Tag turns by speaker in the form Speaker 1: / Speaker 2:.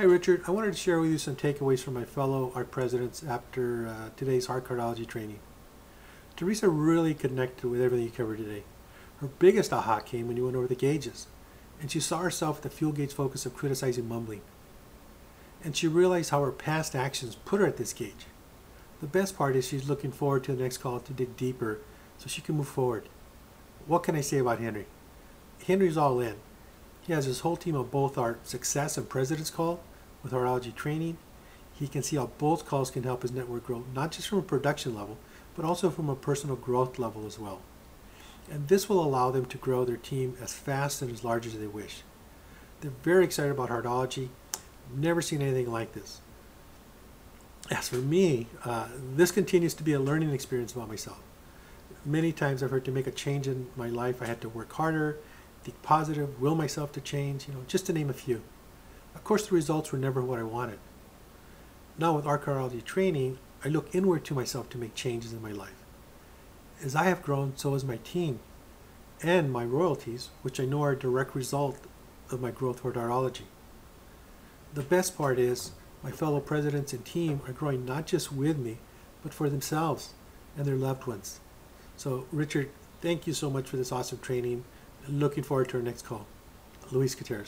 Speaker 1: Hi, Richard. I wanted to share with you some takeaways from my fellow ARK presidents after uh, today's ARK Heartology training. Teresa really connected with everything you covered today. Her biggest aha came when you went over the gauges, and she saw herself at the fuel gauge focus of criticizing mumbling. And she realized how her past actions put her at this gauge. The best part is she's looking forward to the next call to dig deeper so she can move forward. What can I say about Henry? Henry's all in. He has his whole team on both our success and president's call with Heartology training. He can see how both calls can help his network grow, not just from a production level, but also from a personal growth level as well. And this will allow them to grow their team as fast and as large as they wish. They're very excited about Heartology. Never seen anything like this. As for me, uh, this continues to be a learning experience about myself. Many times I've heard to make a change in my life, I had to work harder, think positive, will myself to change, you know, just to name a few. Of course, the results were never what I wanted. Now with ARK Heartology training, I look inward to myself to make changes in my life. As I have grown, so has my team and my royalties, which I know are a direct result of my growth toward Heartology. The best part is my fellow presidents and team are growing not just with me, but for themselves and their loved ones. So, Richard, thank you so much for this awesome training. Looking forward to our next call. Luis Gutierrez.